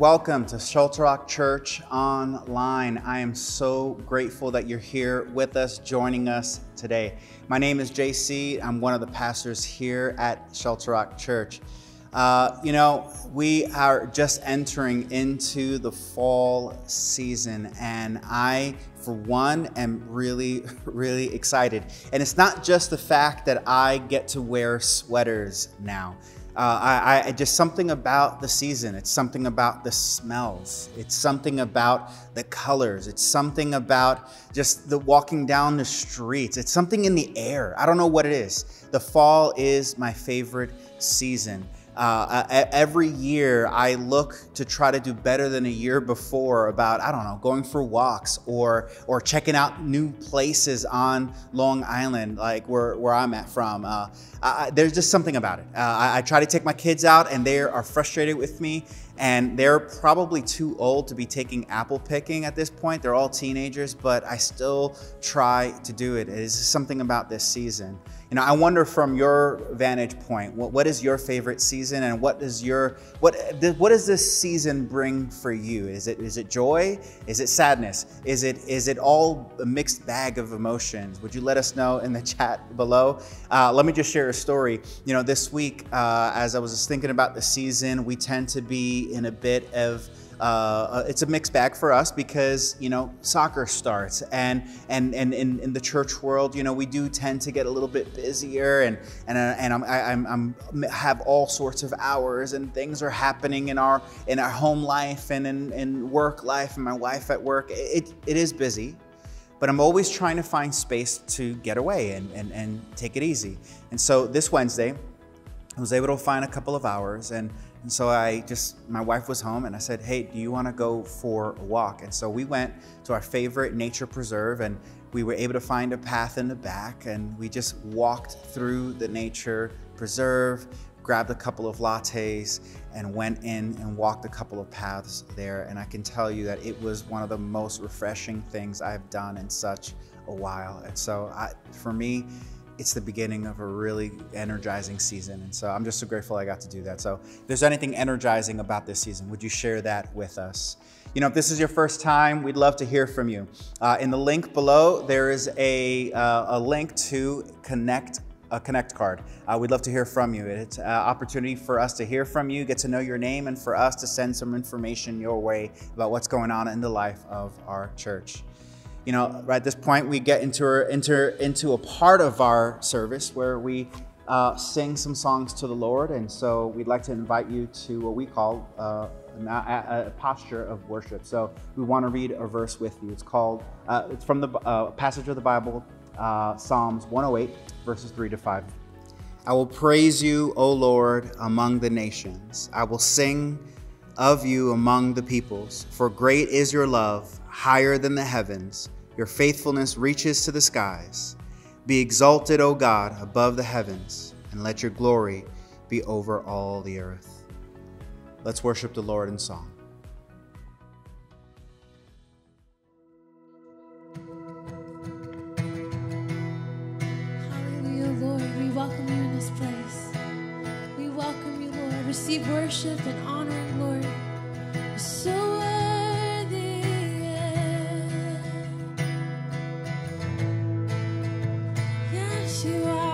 welcome to Shelter Rock Church Online. I am so grateful that you're here with us, joining us today. My name is JC. I'm one of the pastors here at Shelter Rock Church. Uh, you know, we are just entering into the fall season, and I, for one, am really, really excited. And it's not just the fact that I get to wear sweaters now. Uh, I, I, just something about the season. It's something about the smells. It's something about the colors. It's something about just the walking down the streets. It's something in the air. I don't know what it is. The fall is my favorite season. Uh, every year, I look to try to do better than a year before about I don't know going for walks or or checking out new places on Long Island, like where, where I'm at from. Uh, I, there's just something about it. Uh, I, I, try to take my kids out, and they are frustrated with me, and they're probably too old to be taking apple picking at this point. They're all teenagers, but I still try to do it. It is something about this season. You know, I wonder from your vantage point, what, what is your favorite season and what does your what what does this season bring for you? Is it is it joy? Is it sadness? Is it is it all a mixed bag of emotions? Would you let us know in the chat below? Uh, let me just share a story. You know, this week uh, as I was thinking about the season, we tend to be in a bit of uh, it's a mixed bag for us because you know soccer starts and and and in, in the church world you know we do tend to get a little bit busier and and uh, and I'm, I'm, I'm have all sorts of hours and things are happening in our in our home life and in, in work life and my wife at work it, it is busy but I'm always trying to find space to get away and, and, and take it easy. And so this Wednesday, I was able to find a couple of hours and and so I just, my wife was home and I said, hey, do you want to go for a walk? And so we went to our favorite nature preserve and we were able to find a path in the back and we just walked through the nature preserve, grabbed a couple of lattes and went in and walked a couple of paths there. And I can tell you that it was one of the most refreshing things I've done in such a while. And so I, for me, it's the beginning of a really energizing season. And so I'm just so grateful I got to do that. So if there's anything energizing about this season, would you share that with us? You know, if this is your first time, we'd love to hear from you. Uh, in the link below, there is a, uh, a link to connect a connect card. Uh, we'd love to hear from you. It's an opportunity for us to hear from you, get to know your name, and for us to send some information your way about what's going on in the life of our church you know, right at this point, we get into, into, into a part of our service where we uh, sing some songs to the Lord. And so we'd like to invite you to what we call uh, a, a, posture of worship. So we want to read a verse with you. It's called, uh, it's from the uh, passage of the Bible, uh, Psalms 108, verses 3 to 5. I will praise you, O Lord, among the nations. I will sing of you among the peoples, for great is your love higher than the heavens. Your faithfulness reaches to the skies. Be exalted, O God, above the heavens, and let your glory be over all the earth. Let's worship the Lord in song. Hallelujah, Lord. We welcome you in this place. We welcome you, Lord. Receive worship and honor, Lord. so up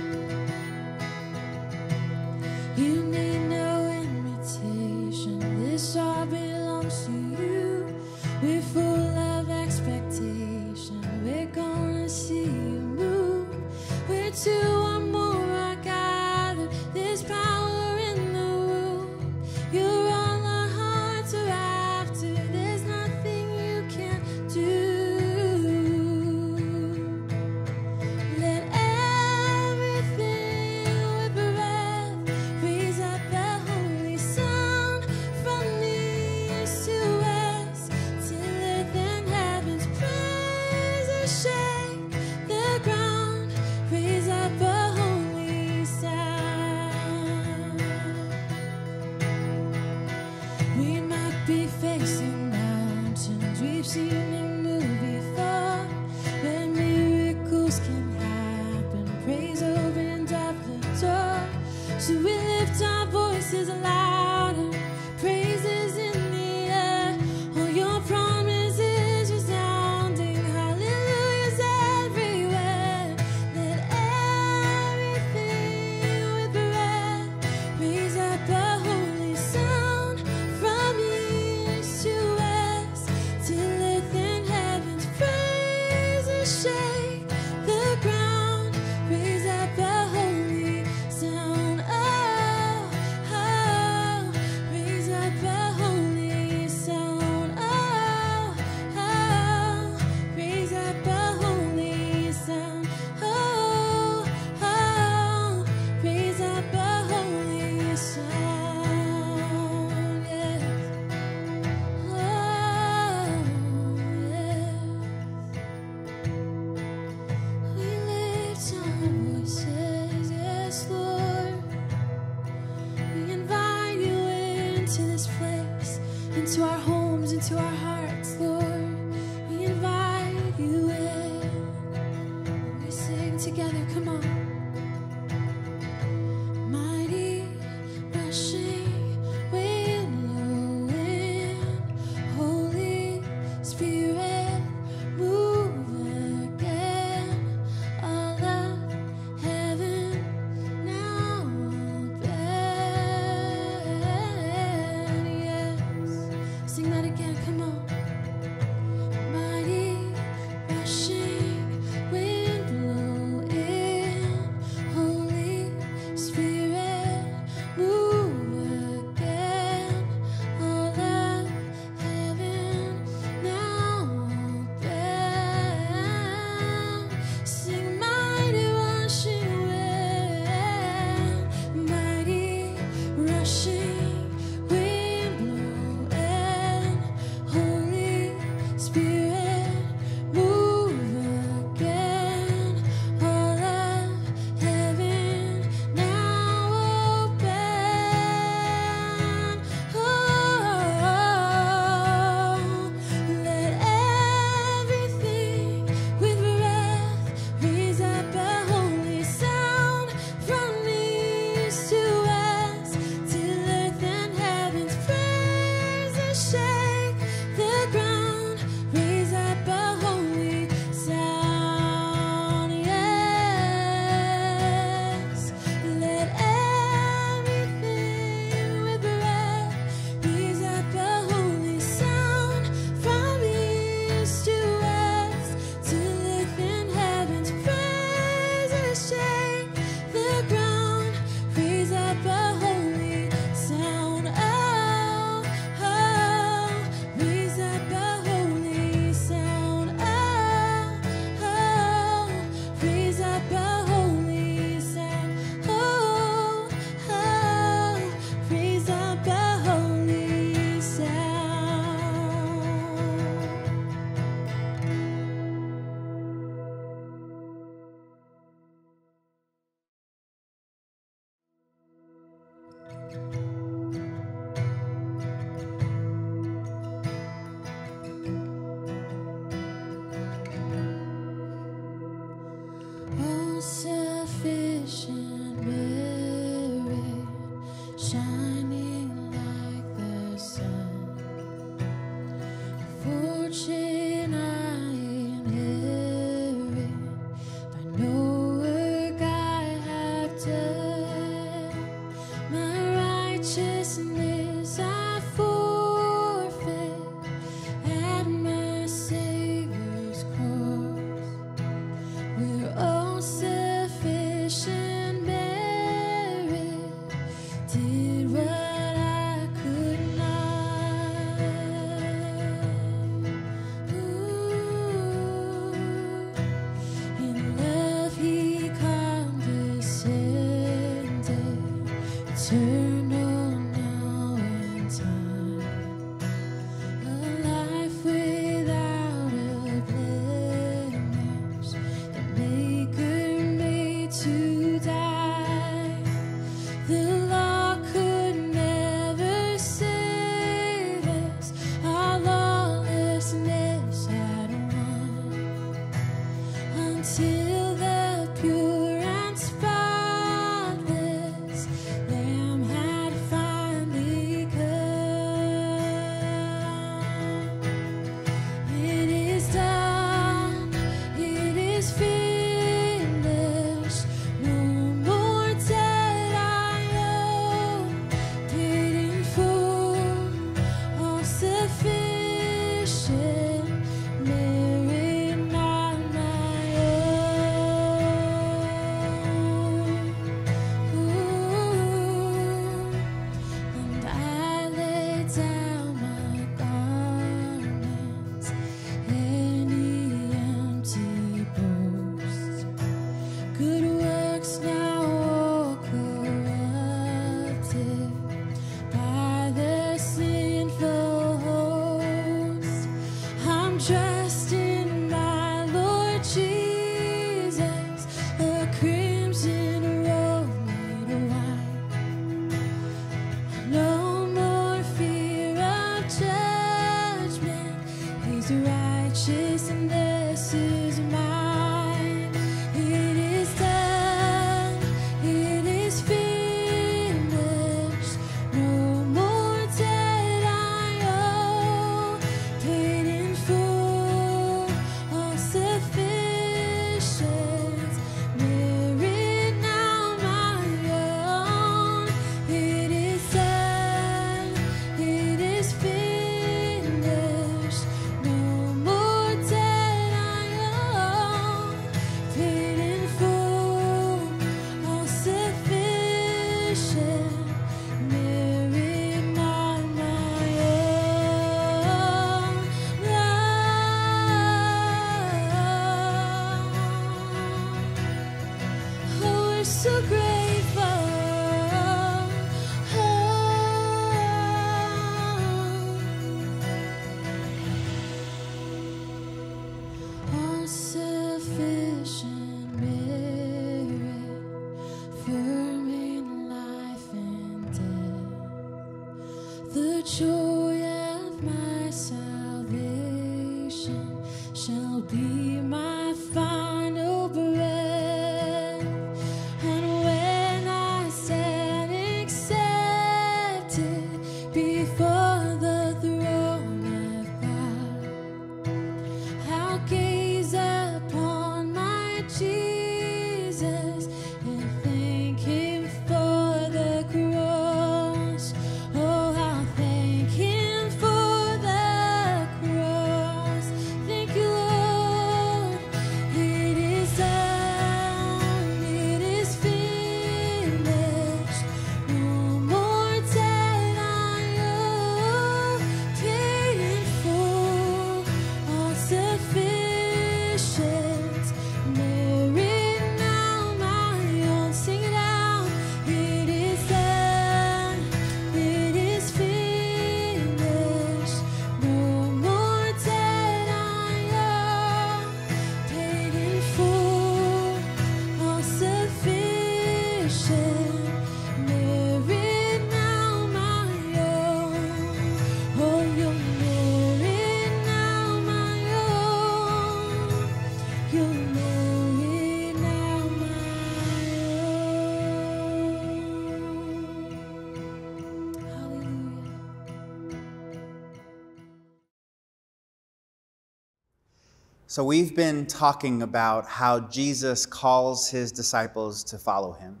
So, we've been talking about how Jesus calls his disciples to follow him,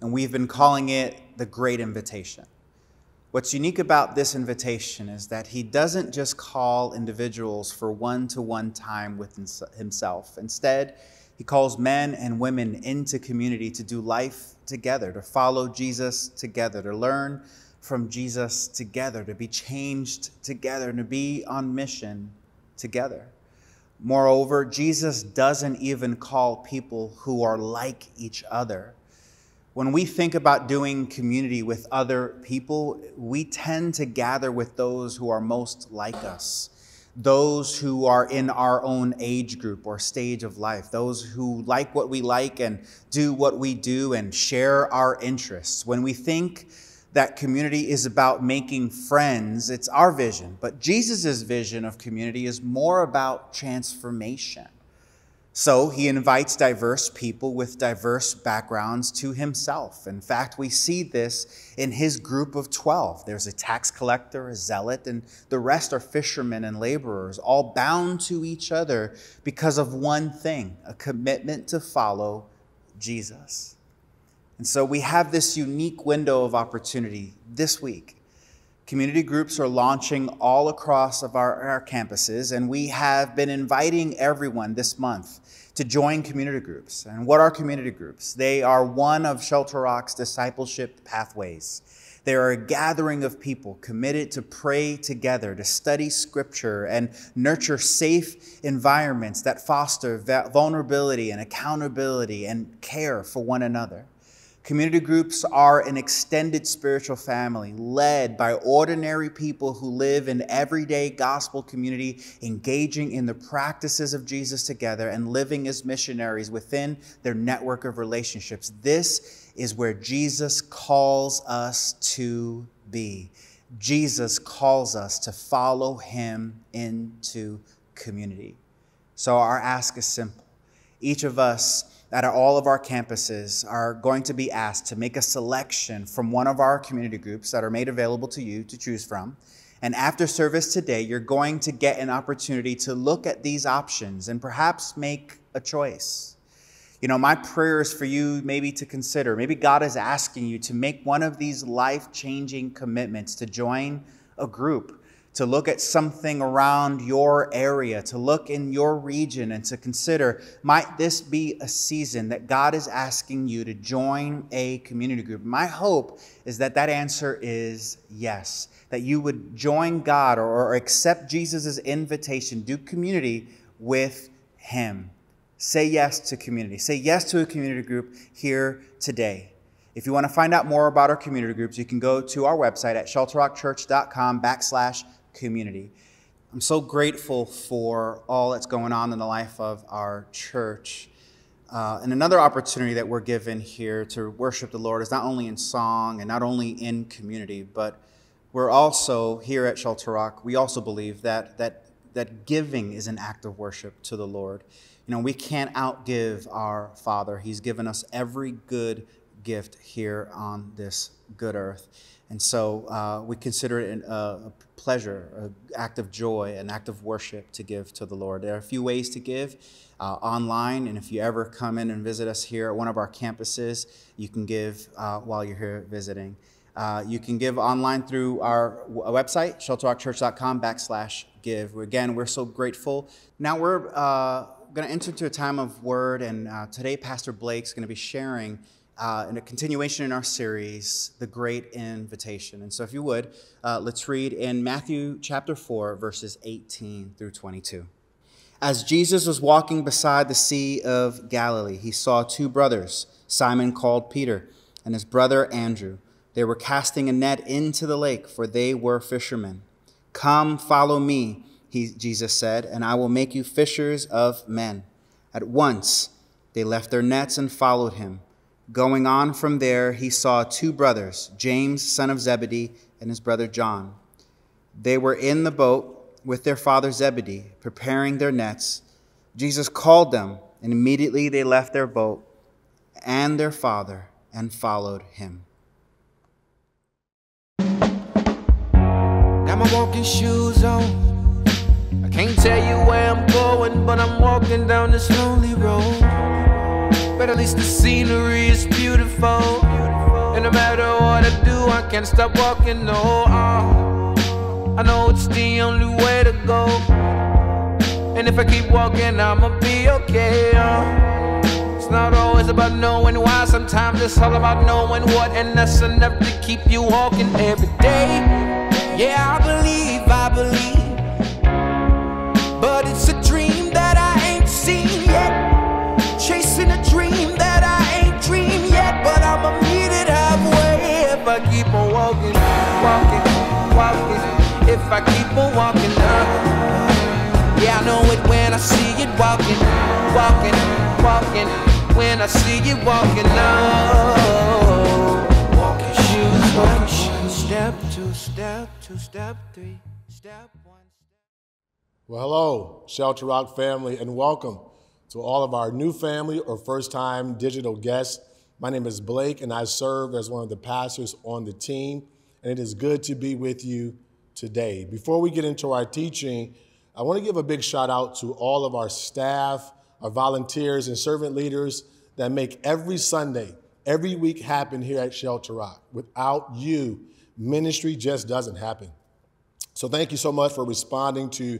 and we've been calling it the Great Invitation. What's unique about this invitation is that he doesn't just call individuals for one to one time with himself. Instead, he calls men and women into community to do life together, to follow Jesus together, to learn from Jesus together, to be changed together, to be on mission together. Moreover, Jesus doesn't even call people who are like each other. When we think about doing community with other people, we tend to gather with those who are most like us, those who are in our own age group or stage of life, those who like what we like and do what we do and share our interests. When we think that community is about making friends, it's our vision. But Jesus' vision of community is more about transformation. So he invites diverse people with diverse backgrounds to himself. In fact, we see this in his group of 12. There's a tax collector, a zealot, and the rest are fishermen and laborers, all bound to each other because of one thing a commitment to follow Jesus. And so we have this unique window of opportunity this week. Community groups are launching all across of our, our campuses, and we have been inviting everyone this month to join community groups. And what are community groups? They are one of Shelter Rock's discipleship pathways. They are a gathering of people committed to pray together, to study scripture, and nurture safe environments that foster vulnerability and accountability and care for one another. Community groups are an extended spiritual family led by ordinary people who live in everyday gospel community, engaging in the practices of Jesus together and living as missionaries within their network of relationships. This is where Jesus calls us to be. Jesus calls us to follow him into community. So our ask is simple. Each of us at all of our campuses are going to be asked to make a selection from one of our community groups that are made available to you to choose from. And after service today, you're going to get an opportunity to look at these options and perhaps make a choice. You know, my prayer is for you maybe to consider, maybe God is asking you to make one of these life changing commitments to join a group to look at something around your area, to look in your region, and to consider might this be a season that God is asking you to join a community group? My hope is that that answer is yes, that you would join God or, or accept Jesus' invitation, do community with Him. say yes to community. Say yes to a community group here today. If you want to find out more about our community groups, you can go to our website at shelterrockchurch.com backslash community. I'm so grateful for all that's going on in the life of our church. Uh, and another opportunity that we're given here to worship the Lord is not only in song and not only in community, but we're also here at Shelter Rock. We also believe that that that giving is an act of worship to the Lord. You know, we can't outgive our Father. He's given us every good gift here on this good earth. And so uh, we consider it a, a pleasure, an act of joy, an act of worship to give to the Lord. There are a few ways to give uh, online, and if you ever come in and visit us here at one of our campuses, you can give uh, while you're here visiting. Uh, you can give online through our website, shelterrockchurch.com backslash give. Again, we're so grateful. Now we're uh, going to enter into a time of word, and today Pastor Blake's going to be sharing uh, in a continuation in our series, The Great Invitation. And so, if you would, uh, let's read in Matthew chapter 4, verses 18 through 22. As Jesus was walking beside the Sea of Galilee, he saw two brothers, Simon called Peter, and his brother Andrew. They were casting a net into the lake, for they were fishermen. Come, follow me, he, Jesus said, and I will make you fishers of men. At once they left their nets and followed him. Going on from there, he saw two brothers, James, son of Zebedee, and his brother John. They were in the boat with their father Zebedee, preparing their nets. Jesus called them, and immediately they left their boat and their father and followed him. Got my walking shoes on. I can't tell you where I'm going, but I'm walking down this lonely road. But at least the scenery is beautiful. And no matter what I do, I can't stop walking. No, uh, I know it's the only way to go. And if I keep walking, I'ma be okay. Uh. It's not always about knowing why, sometimes it's all about knowing what, and that's enough to keep you walking every day. Yeah, I believe, I believe. If I keep on walking up. Yeah, I know it when I see it walking, walking, walking. When I see it walking up. Walking shoes, walking shoes. Step two, step two, step three, step one. Well, hello, Shelter Rock family, and welcome to all of our new family or first time digital guests. My name is Blake, and I serve as one of the pastors on the team, and it is good to be with you today. Before we get into our teaching, I want to give a big shout out to all of our staff, our volunteers, and servant leaders that make every Sunday, every week happen here at Shelter Rock. Without you, ministry just doesn't happen. So thank you so much for responding to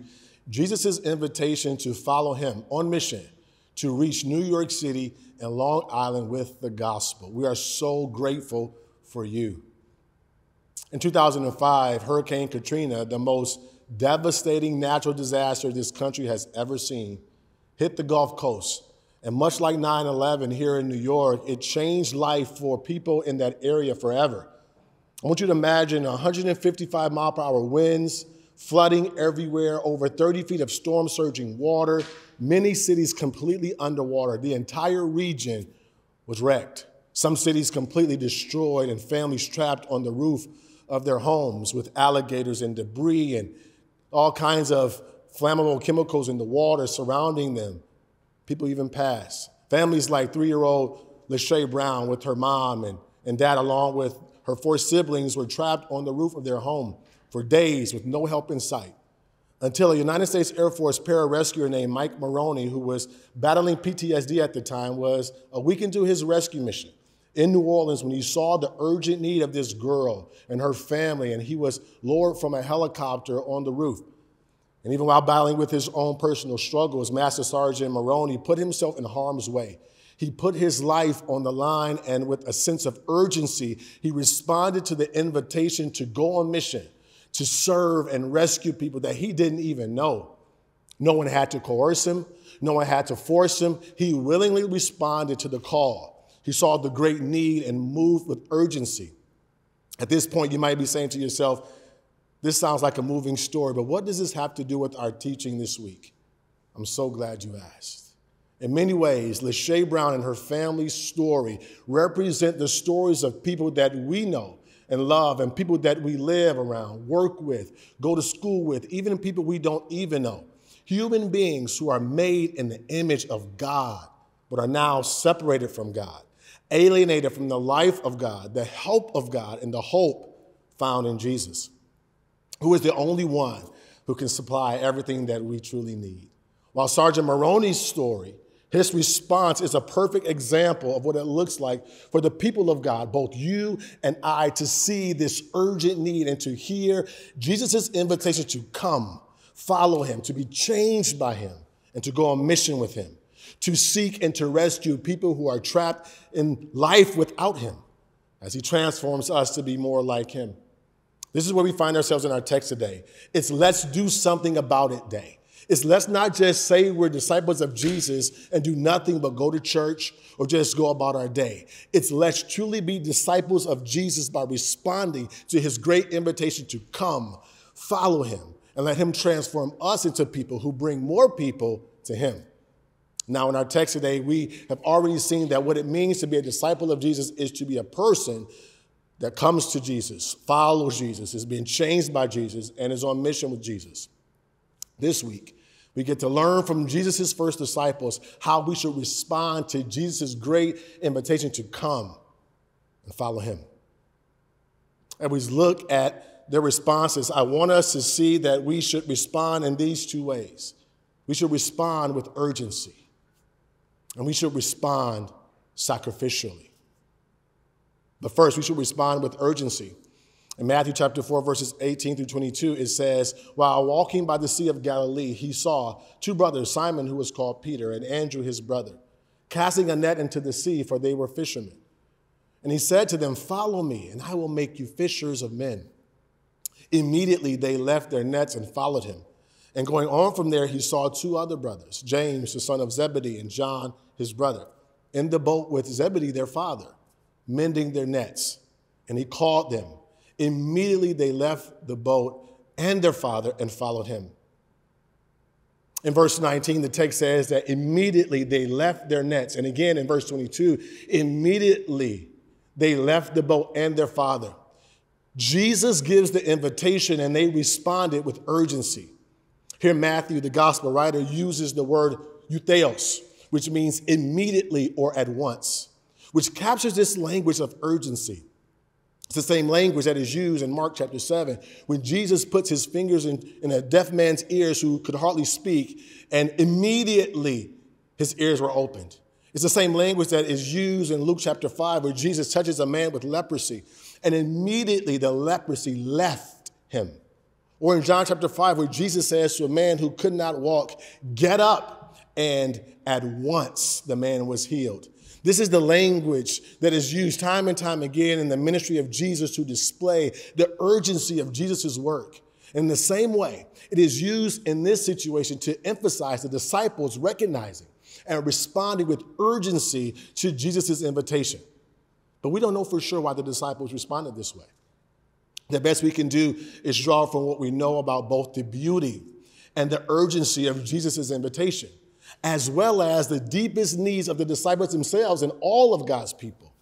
Jesus' invitation to follow him on mission to reach New York City and Long Island with the gospel. We are so grateful for you. In 2005, Hurricane Katrina, the most devastating natural disaster this country has ever seen, hit the Gulf Coast. And much like 9 11 here in New York, it changed life for people in that area forever. I want you to imagine 155 mile per hour winds, flooding everywhere, over 30 feet of storm surging water, many cities completely underwater. The entire region was wrecked. Some cities completely destroyed and families trapped on the roof of their homes with alligators and debris and all kinds of flammable chemicals in the water surrounding them. People even passed. Families like three year old LaShay Brown with her mom and, and dad, along with her four siblings, were trapped on the roof of their home for days with no help in sight. Until a United States Air Force pararescuer named Mike Maroney, who was battling PTSD at the time, was a week into his rescue mission in New Orleans when he saw the urgent need of this girl and her family, and he was lowered from a helicopter on the roof. And even while battling with his own personal struggles, Master Sergeant Maroney put himself in harm's way. He put his life on the line, and with a sense of urgency, he responded to the invitation to go on mission, to serve and rescue people that he didn't even know. No one had to coerce him. No one had to force him. He willingly responded to the call. He saw the great need and moved with urgency. At this point, you might be saying to yourself, this sounds like a moving story, but what does this have to do with our teaching this week? I'm so glad you asked. In many ways, LaShay Brown and her family's story represent the stories of people that we know and love and people that we live around, work with, go to school with, even people we don't even know. Human beings who are made in the image of God, but are now separated from God, alienated from the life of God, the help of God, and the hope found in Jesus, who is the only one who can supply everything that we truly need. While Sergeant Maroney's story his response is a perfect example of what it looks like for the people of God, both you and I, to see this urgent need and to hear Jesus' invitation to come, follow him, to be changed by him, and to go on mission with him, to seek and to rescue people who are trapped in life without him as he transforms us to be more like him. This is where we find ourselves in our text today. It's let's do something about it day It's let's not just say we're disciples of Jesus and do nothing but go to church or just go about our day. It's let's truly be disciples of Jesus by responding to his great invitation to come, follow him, and let him transform us into people who bring more people to him. Now, in our text today, we have already seen that what it means to be a disciple of Jesus is to be a person that comes to Jesus, follows Jesus, is being changed by Jesus, and is on mission with Jesus. This week, we get to learn from Jesus' first disciples how we should respond to Jesus' great invitation to come and follow him. And we look at their responses. I want us to see that we should respond in these two ways. We should respond with urgency, and we should respond sacrificially. But first, we should respond with urgency. In Matthew chapter 4, verses 18 through 22, it says, While walking by the Sea of Galilee, he saw two brothers, Simon, who was called Peter, and Andrew, his brother, casting a net into the sea, for they were fishermen. And he said to them, Follow me, and I will make you fishers of men. Immediately they left their nets and followed him. And going on from there, he saw two other brothers, James, the son of Zebedee, and John, his brother, in the boat with Zebedee, their father, mending their nets. And he called them. Immediately they left the boat and their father and followed him. In verse 19, the text says that immediately they left their nets. And again in verse 22, immediately they left the boat and their father. Jesus gives the invitation and they responded with urgency. Here, Matthew, the gospel writer, uses the word eutheos, which means immediately or at once, which captures this language of urgency. It's the same language that is used in Mark chapter 7 when Jesus puts his fingers in, in a deaf man's ears who could hardly speak, and immediately his ears were opened. It's the same language that is used in Luke chapter 5 where Jesus touches a man with leprosy, and immediately the leprosy left him. Or in John chapter 5 where Jesus says to a man who could not walk, Get up, and at once the man was healed. This is the language that is used time and time again in the ministry of Jesus to display the urgency of Jesus' work. In the same way, it is used in this situation to emphasize the disciples recognizing and responding with urgency to Jesus' invitation. But we don't know for sure why the disciples responded this way. The best we can do is draw from what we know about both the beauty and the urgency of Jesus' invitation as well as the deepest needs of the disciples themselves and all of God's people.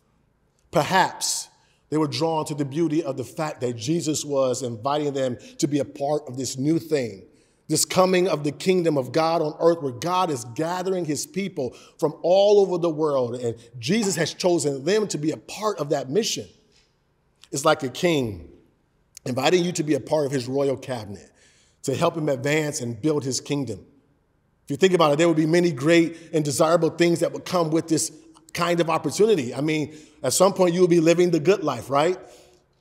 Perhaps they were drawn to the beauty of the fact that Jesus was inviting them to be a part of this new thing, this coming of the kingdom of God on earth, where God is gathering his people from all over the world, and Jesus has chosen them to be a part of that mission. It's like a king inviting you to be a part of his royal cabinet, to help him advance and build his kingdom. If you think about it, there would be many great and desirable things that would come with this kind of opportunity. I mean, at some point, you would be living the good life, right?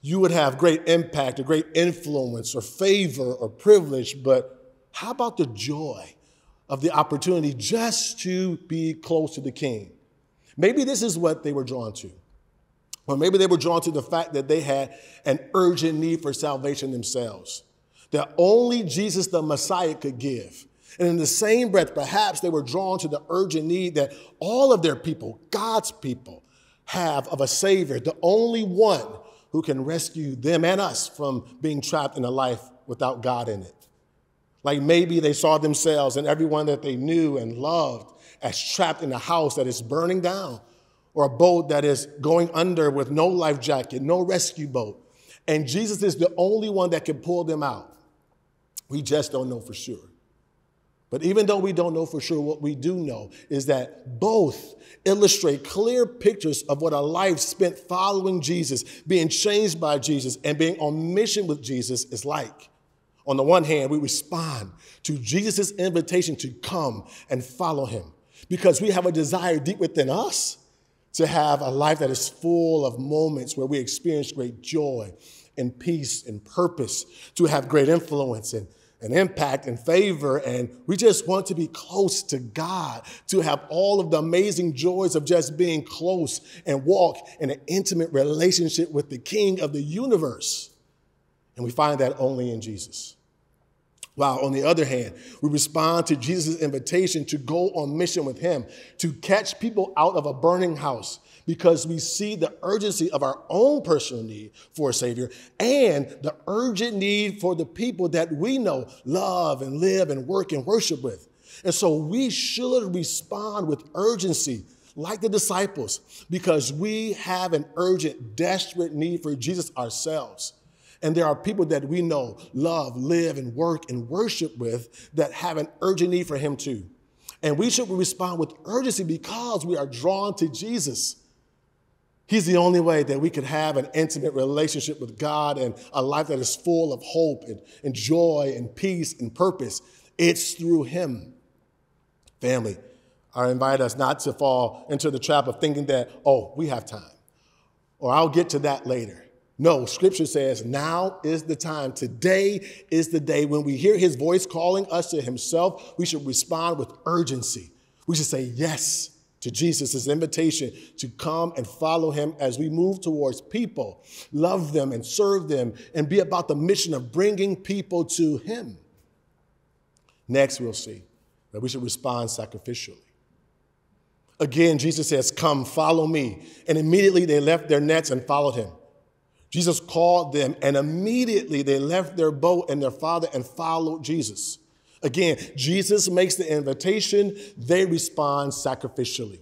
You would have great impact or great influence or favor or privilege, but how about the joy of the opportunity just to be close to the king? Maybe this is what they were drawn to. Or maybe they were drawn to the fact that they had an urgent need for salvation themselves, that only Jesus the Messiah could give And in the same breath, perhaps they were drawn to the urgent need that all of their people, God's people, have of a Savior, the only one who can rescue them and us from being trapped in a life without God in it. Like maybe they saw themselves and everyone that they knew and loved as trapped in a house that is burning down or a boat that is going under with no life jacket, no rescue boat. And Jesus is the only one that can pull them out. We just don't know for sure. But even though we don't know for sure, what we do know is that both illustrate clear pictures of what a life spent following Jesus, being changed by Jesus, and being on mission with Jesus is like. On the one hand, we respond to Jesus' invitation to come and follow him because we have a desire deep within us to have a life that is full of moments where we experience great joy and peace and purpose, to have great influence and, and impact and favor. And we just want to be close to God, to have all of the amazing joys of just being close and walk in an intimate relationship with the King of the universe. And we find that only in Jesus. While on the other hand, we respond to Jesus' invitation to go on mission with him, to catch people out of a burning house, because we see the urgency of our own personal need for a Savior and the urgent need for the people that we know, love, and live and work and worship with. And so we should respond with urgency, like the disciples, because we have an urgent, desperate need for Jesus ourselves. And there are people that we know, love, live, and work and worship with that have an urgent need for Him too. And we should respond with urgency because we are drawn to Jesus. He's the only way that we could have an intimate relationship with God and a life that is full of hope and, and joy and peace and purpose. It's through Him. Family, I invite us not to fall into the trap of thinking that, oh, we have time, or I'll get to that later. No, scripture says now is the time. Today is the day when we hear his voice calling us to himself. We should respond with urgency. We should say yes to Jesus' invitation to come and follow him as we move towards people, love them and serve them, and be about the mission of bringing people to him. Next, we'll see that we should respond sacrificially. Again, Jesus says, Come, follow me. And immediately they left their nets and followed him. Jesus called them, and immediately they left their boat and their father and followed Jesus. Again, Jesus makes the invitation, they respond sacrificially.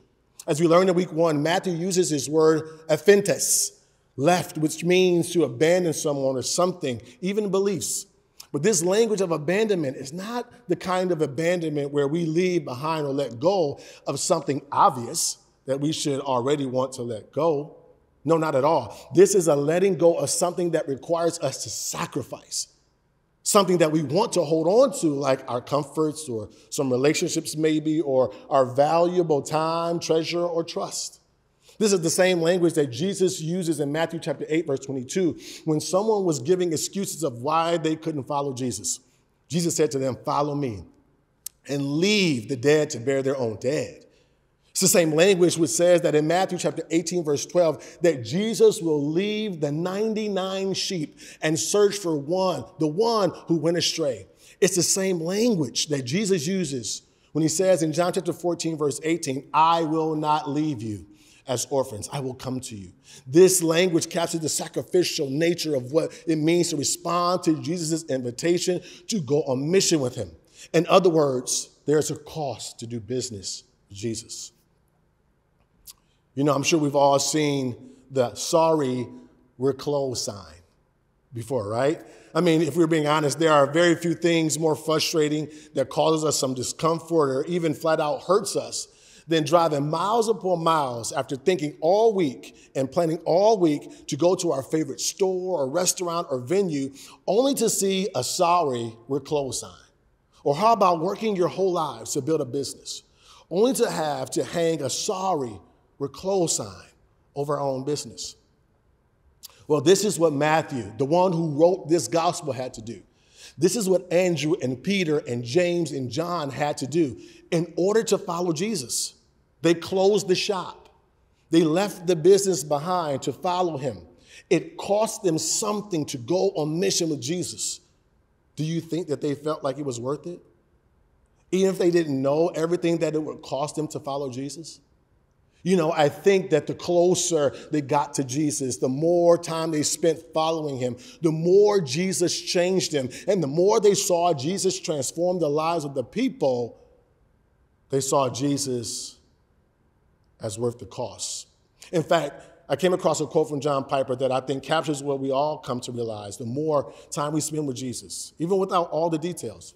As we learned in week one, Matthew uses his word aphentes, left, which means to abandon someone or something, even beliefs. But this language of abandonment is not the kind of abandonment where we leave behind or let go of something obvious that we should already want to let go. No, not at all. This is a letting go of something that requires us to sacrifice, something that we want to hold on to, like our comforts or some relationships, maybe, or our valuable time, treasure, or trust. This is the same language that Jesus uses in Matthew chapter 8, verse 22, when someone was giving excuses of why they couldn't follow Jesus. Jesus said to them, Follow me and leave the dead to bear their own dead. It's the same language which says that in Matthew chapter 18, verse 12, that Jesus will leave the 99 sheep and search for one, the one who went astray. It's the same language that Jesus uses when he says in John chapter 14, verse 18, I will not leave you as orphans, I will come to you. This language captures the sacrificial nature of what it means to respond to Jesus' invitation to go on mission with him. In other words, there's a cost to do business with Jesus. You know, I'm sure we've all seen the sorry, we're closed sign before, right? I mean, if we're being honest, there are very few things more frustrating that causes us some discomfort or even flat out hurts us than driving miles upon miles after thinking all week and planning all week to go to our favorite store or restaurant or venue only to see a sorry, we're closed sign. Or how about working your whole lives to build a business only to have to hang a sorry, we're closed sign over our own business. Well, this is what Matthew, the one who wrote this gospel, had to do. This is what Andrew and Peter and James and John had to do in order to follow Jesus. They closed the shop, they left the business behind to follow him. It cost them something to go on mission with Jesus. Do you think that they felt like it was worth it? even if they didn't know everything that it would cost them to follow Jesus? You know, I think that the closer they got to Jesus, the more time they spent following him, the more Jesus changed them. And the more they saw Jesus transform the lives of the people, they saw Jesus as worth the cost. In fact, I came across a quote from John Piper that I think captures what we all come to realize the more time we spend with Jesus, even without all the details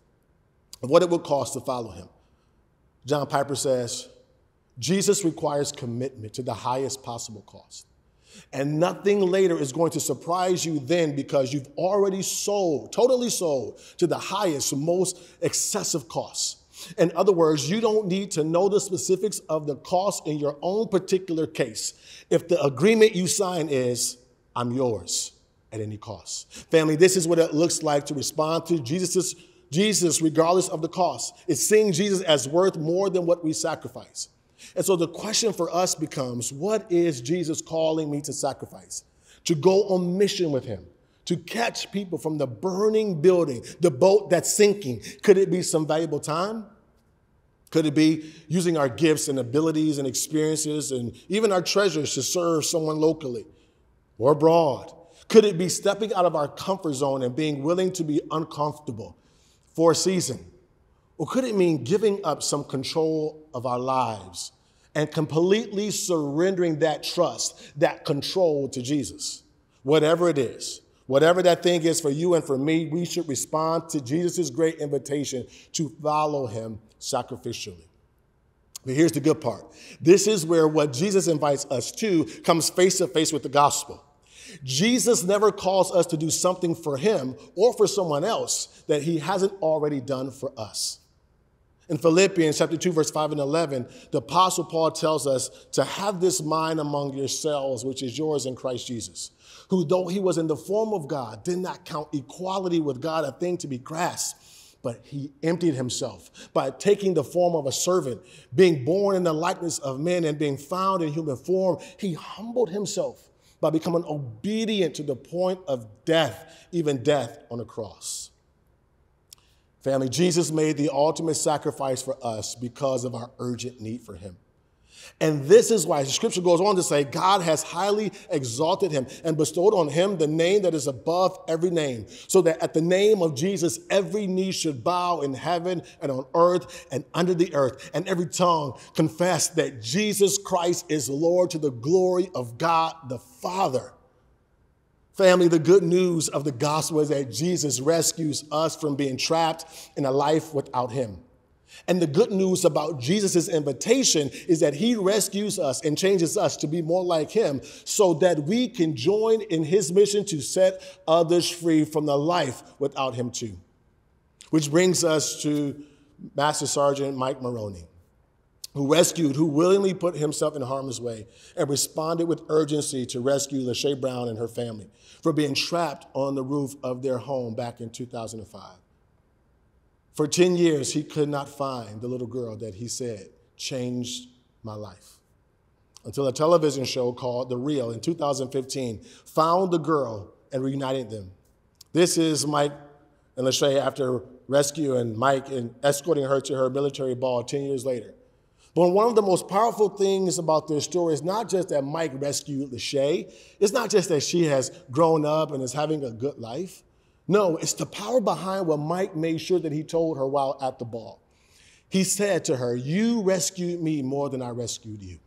of what it would cost to follow him. John Piper says, Jesus requires commitment to the highest possible cost. And nothing later is going to surprise you then because you've already sold, totally sold, to the highest, most excessive cost. In other words, you don't need to know the specifics of the cost in your own particular case. If the agreement you sign is, I'm yours at any cost. Family, this is what it looks like to respond to Jesus' Jesus regardless of the cost. It's seeing Jesus as worth more than what we sacrifice. And so the question for us becomes what is Jesus calling me to sacrifice? To go on mission with him, to catch people from the burning building, the boat that's sinking. Could it be some valuable time? Could it be using our gifts and abilities and experiences and even our treasures to serve someone locally or abroad? Could it be stepping out of our comfort zone and being willing to be uncomfortable for a season? Or could it mean giving up some control of our lives and completely surrendering that trust, that control to Jesus? Whatever it is, whatever that thing is for you and for me, we should respond to Jesus' great invitation to follow him sacrificially. But here's the good part this is where what Jesus invites us to comes face to face with the gospel. Jesus never calls us to do something for him or for someone else that he hasn't already done for us. In Philippians chapter 2, verse 5 and 11, the Apostle Paul tells us to have this mind among yourselves, which is yours in Christ Jesus, who, though he was in the form of God, did not count equality with God a thing to be grasped, but he emptied himself by taking the form of a servant, being born in the likeness of men, and being found in human form. He humbled himself by becoming obedient to the point of death, even death on a cross. Family, Jesus made the ultimate sacrifice for us because of our urgent need for him. And this is why the scripture goes on to say God has highly exalted him and bestowed on him the name that is above every name, so that at the name of Jesus, every knee should bow in heaven and on earth and under the earth, and every tongue confess that Jesus Christ is Lord to the glory of God the Father. Family, the good news of the gospel is that Jesus rescues us from being trapped in a life without him. And the good news about Jesus' invitation is that he rescues us and changes us to be more like him so that we can join in his mission to set others free from the life without him too. Which brings us to Master Sergeant Mike Maroney, who rescued, who willingly put himself in harm's way and responded with urgency to rescue LaShay Brown and her family from being trapped on the roof of their home back in 2005. For 10 years, he could not find the little girl that he said changed my life. Until a television show called The Real in 2015 found the girl and reunited them. This is Mike and LaShay after rescuing Mike and escorting her to her military ball 10 years later. But one of the most powerful things about this story is not just that Mike rescued LaShay, it's not just that she has grown up and is having a good life. No, it's the power behind what Mike made sure that he told her while at the ball. He said to her, You rescued me more than I rescued you.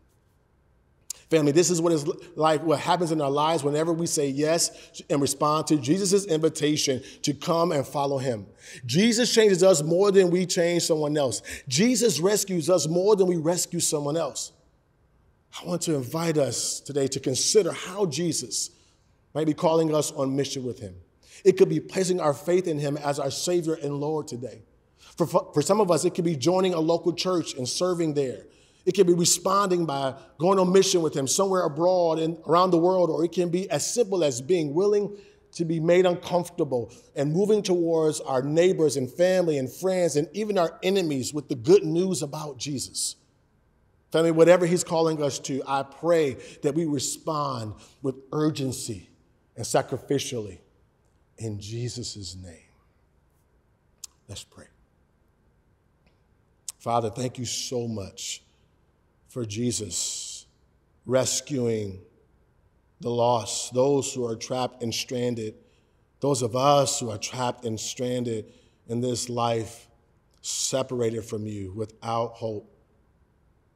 Family, this is what is like what happens in our lives whenever we say yes and respond to Jesus' invitation to come and follow him. Jesus changes us more than we change someone else. Jesus rescues us more than we rescue someone else. I want to invite us today to consider how Jesus might be calling us on mission with him. It could be placing our faith in him as our Savior and Lord today. For, for some of us, it could be joining a local church and serving there. It can be responding by going on mission with him somewhere abroad and around the world, or it can be as simple as being willing to be made uncomfortable and moving towards our neighbors and family and friends and even our enemies with the good news about Jesus. Family, whatever he's calling us to, I pray that we respond with urgency and sacrificially in Jesus' name. Let's pray. Father, thank you so much for Jesus rescuing the lost, those who are trapped and stranded, those of us who are trapped and stranded in this life, separated from you without hope.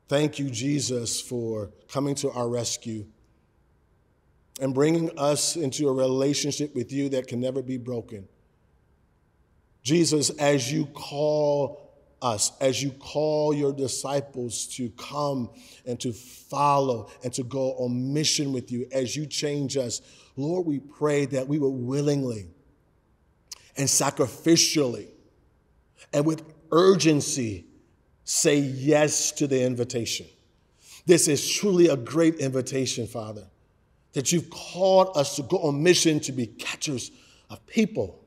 Thank you, Jesus, for coming to our rescue and bringing us into a relationship with you that can never be broken. Jesus, as you call us, as you call your disciples to come and to follow and to go on mission with you, as you change us, Lord, we pray that we will willingly and sacrificially and with urgency say yes to the invitation. This is truly a great invitation, Father, that you've called us to go on mission to be catchers of people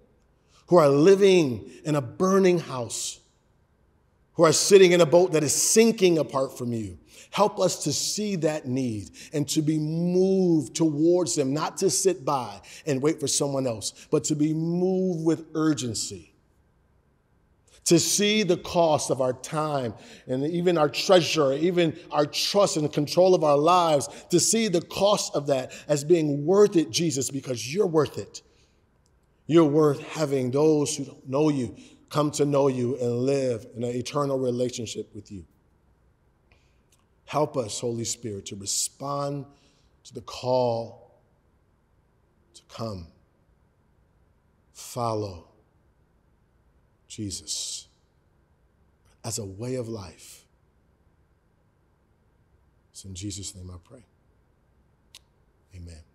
who are living in a burning house, who are sitting in a boat that is sinking apart from you. Help us to see that need and to be moved towards them, not to sit by and wait for someone else, but to be moved with urgency. To see the cost of our time and even our treasure, even our trust and control of our lives, to see the cost of that as being worth it, Jesus, because you're worth it. You're worth having those who don't know you come to know you and live in an eternal relationship with you. Help us, Holy Spirit, to respond to the call to come, follow Jesus as a way of life. It's in Jesus' name I pray. Amen.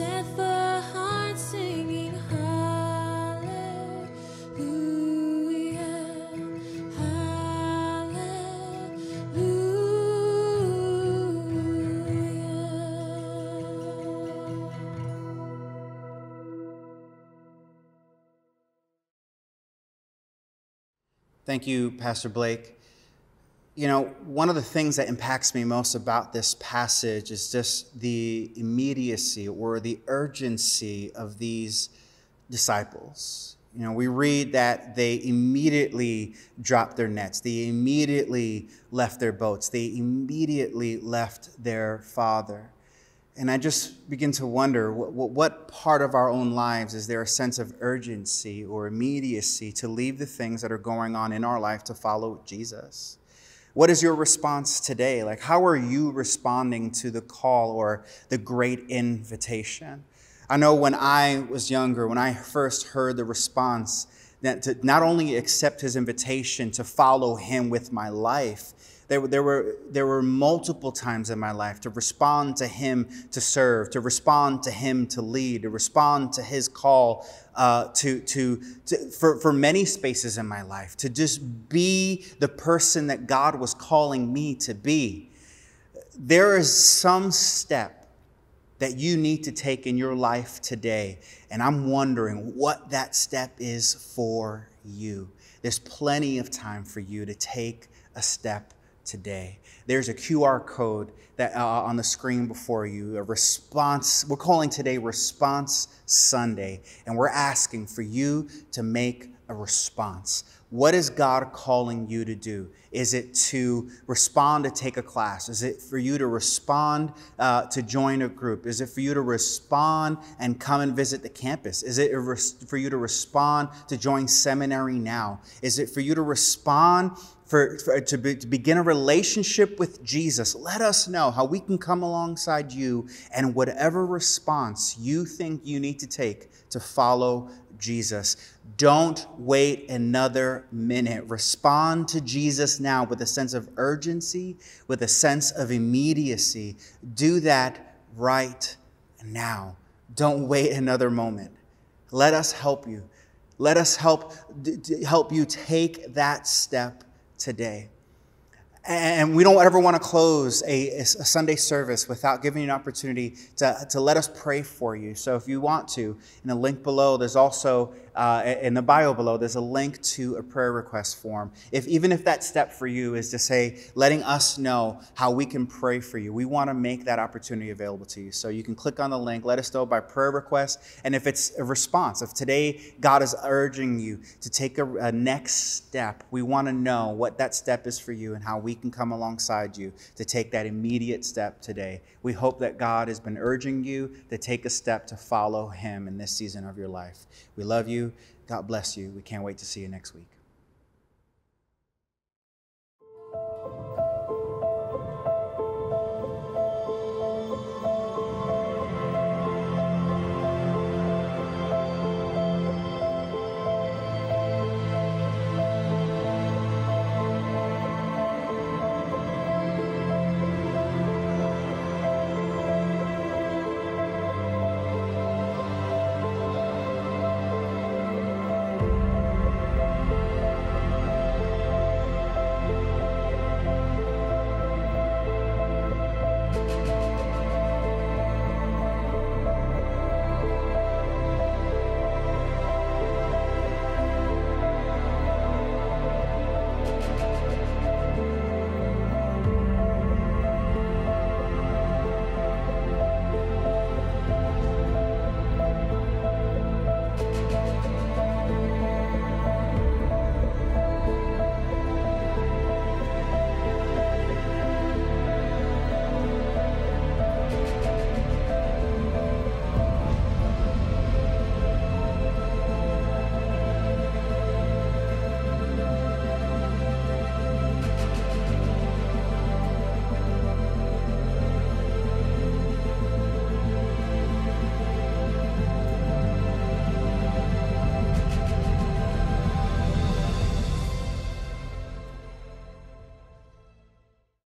A heart singing hallelujah, hallelujah. Thank you, Pastor Blake. You know, one of the things that impacts me most about this passage is just the immediacy or the urgency of these disciples. You know, we read that they immediately dropped their nets, they immediately left their boats, they immediately left their father. And I just begin to wonder what, what, part of our own lives is there a sense of urgency or immediacy to leave the things that are going on in our life to follow Jesus? What is your response today? Like, how are you responding to the call or the great invitation? I know when I was younger, when I first heard the response that to not only accept his invitation to follow him with my life, there, there, were, there were multiple times in my life to respond to him to serve, to respond to him to lead, to respond to his call uh, to, to, to, for, for many spaces in my life, to just be the person that God was calling me to be. There is some step that you need to take in your life today, and I'm wondering what that step is for you. There's plenty of time for you to take a step today. There's a QR code that uh, on the screen before you, a response. We're calling today Response Sunday, and we're asking for you to make a response. What is God calling you to do? Is it to respond to take a class? Is it for you to respond uh, to join a group? Is it for you to respond and come and visit the campus? Is it for you to respond to join seminary now? Is it for you to respond for, for to, be, to begin a relationship with Jesus? Let us know how we can come alongside you and whatever response you think you need to take to follow Jesus. Don't wait another minute. Respond to Jesus now with a sense of urgency, with a sense of immediacy. Do that right now. Don't wait another moment. Let us help you. Let us help, help you take that step today. And we don't ever want to close a, a, Sunday service without giving you an opportunity to, to let us pray for you. So if you want to, in the link below, there's also uh, in the bio below, there's a link to a prayer request form. If even if that step for you is to say, letting us know how we can pray for you, we want to make that opportunity available to you. So you can click on the link, let us know by prayer request, and if it's a response, if today God is urging you to take a, a next step, we want to know what that step is for you and how we can come alongside you to take that immediate step today. We hope that God has been urging you to take a step to follow Him in this season of your life. We love God bless you. We can't wait to see you next week.